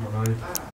もない。